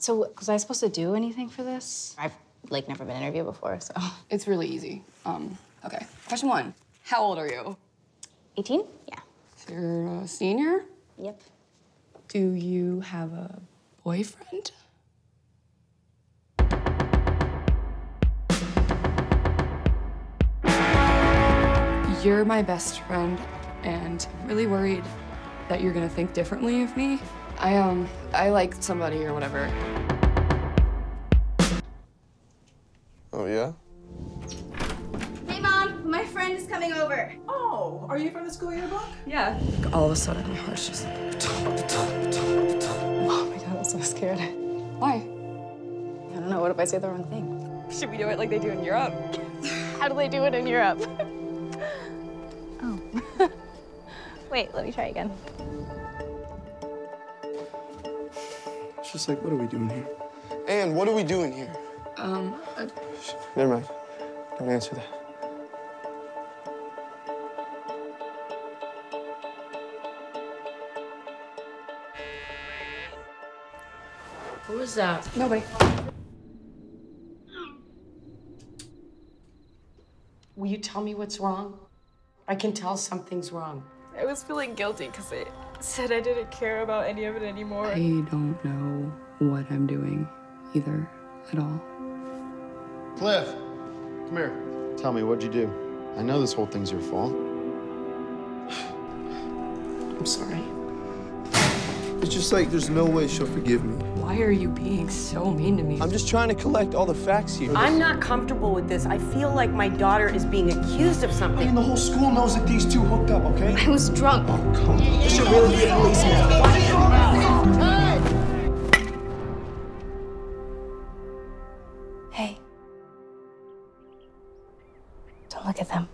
So, was I supposed to do anything for this? I've like never been interviewed before, so. It's really easy. Um, okay. Question one. How old are you? 18? Yeah. So you're a senior? Yep. Do you have a boyfriend? You're my best friend, and I'm really worried that you're gonna think differently of me. I, um, I like somebody or whatever. Oh, yeah? Hey, Mom, my friend is coming over. Oh, are you from the school yearbook? Yeah. All of a sudden, my heart's just. Oh my god, I'm so scared. Why? I don't know. What if I say the wrong thing? Should we do it like they do in Europe? How do they do it in Europe? oh. Wait, let me try again. It's just like, what are we doing here? Anne, what are we doing here? Um, uh, Never mind. Don't answer that. Who is that? nobody. Will you tell me what's wrong? I can tell something's wrong. I was feeling guilty because I said I didn't care about any of it anymore. I don't know what I'm doing either at all. Cliff, come here. Tell me, what'd you do? I know this whole thing's your fault. I'm sorry. It's just like there's no way she'll forgive me. Why are you being so mean to me? I'm just trying to collect all the facts here. I'm not comfortable with this. I feel like my daughter is being accused of something. I mean, the whole school knows that these two hooked up, okay? I was drunk. Oh, come on. There should really be a policeman. Hey. Don't look at them.